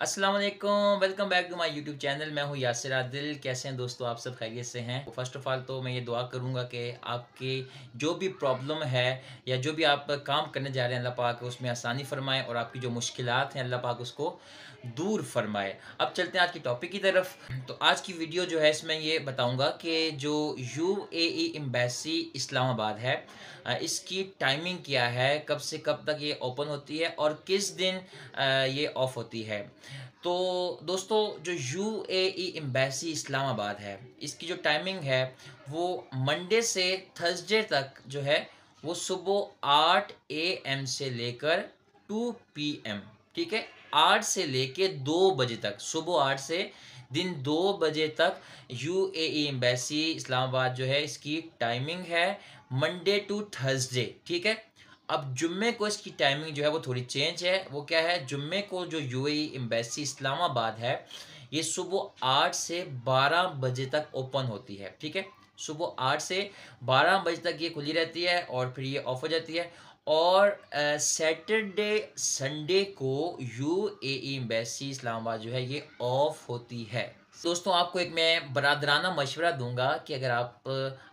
अस्सलाम वालेकुम welcome back to my YouTube channel मैं हूँ यासिर आदिल। कैसे हैं दोस्तों? आप सब खैरियत से हैं? फ़र्स्ट ऑफ़ ऑल तो मैं ये दुआ करूँगा कि आपके जो भी प्रॉब्लम है या जो भी आप काम करने जा रहे हैं अल्लाह पाक, उसमें आसानी फरमाए और आपकी जो मुश्किलात हैं अल्लाह पाक उसको दूर फरमाए। अब चलते हैं आज की टॉपिक की तरफ़। तो आज की वीडियो जो है, इसमें ये बताऊँगा कि जो यू ए एम्बेसी इस्लामाबाद है इसकी टाइमिंग क्या है? कब से कब तक ये ओपन होती है और किस दिन ये ऑफ़ होती है? तो दोस्तों, जो यू ए एम्बेसी इस्लामाबाद है, इसकी जो टाइमिंग है, वो मंडे से थर्सडे तक जो है, वो सुबह आठ ए एम से लेकर टू पी एम ठीक है? आठ से लेके दो बजे तक, सुबह आठ से दिन दो बजे तक यू ए एम्बेसी इस्लामाबाद जो है, इसकी टाइमिंग है मंडे टू थर्सडे ठीक है? अब जुम्मे को इसकी टाइमिंग जो है वो थोड़ी चेंज है। वो क्या है? जुम्मे को जो यू एम्बेसी इस्लामाबाद है, ये सुबह आठ से बारह बजे तक ओपन होती है, ठीक है? सुबह आठ से बारह बजे तक ये खुली रहती है और फिर ये ऑफ़ हो जाती है। और सैटरडे, संडे को यू ए एम्बेसी इस्लामाबाद जो है ये ऑफ़ होती है। दोस्तों, आपको एक मैं बरदराना मशवरा दूँगा कि अगर आप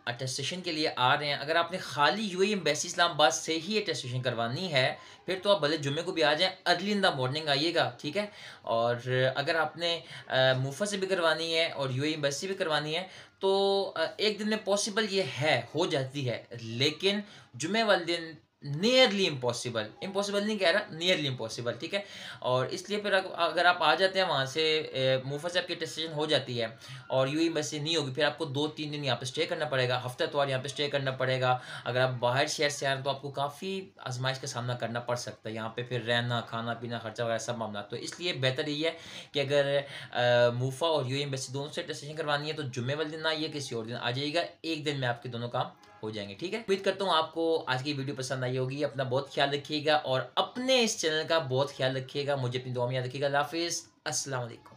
अटेस्टेशन के लिए आ रहे हैं, अगर आपने खाली यू एम्बेसी इस्लामाबाद से ही अटेस्टेशन करवानी है, फिर तो आप भले जुमे को भी आ जाएँ, अर्ली इन द मॉर्निंग आइएगा, ठीक है? और अगर आपने मुफा से भी करवानी है और यू एम्बेसी भी करवानी है तो एक दिन में पॉसिबल ये है, हो जाती है, लेकिन जुमे वाले दिन नियरली इम्पॉसिबल इम्पॉसिबल नहीं कह रहा नियरली इम्पॉसिबल ठीक है? और इसलिए फिर अगर आप आ जाते हैं वहाँ से मुफा से आपकी डिसीज़न हो जाती है और यू बस नहीं होगी, फिर आपको दो तीन दिन यहाँ पे स्टे करना पड़ेगा, हफ़्ता तो यहाँ पे स्टे करना पड़ेगा। अगर आप बाहर शहर से आ रहे हैं तो आपको काफ़ी आजमाइश का सामना करना पड़ सकता है। यहाँ पे फिर रहना, खाना, पीना, खर्चा वगैरह सब मामला। तो इसलिए बेहतर यही है कि अगर मुफा और यू एम्बेसी दोनों से टेस्टेशन करवानी है तो जुम्मे वाले दिन आइए किसी और दिन आ जाइएगा। एक दिन में आपके दोनों काम हो जाएँगे, ठीक है? उम्मीद करता हूँ आपको आज की वीडियो पसंद आई होगी, अपना बहुत ख्याल रखिएगा और अपने इस चैनल का बहुत ख्याल रखिएगा, मुझे अपनी दुआ में याद रखिएगा। हाफिज़। वालेकुम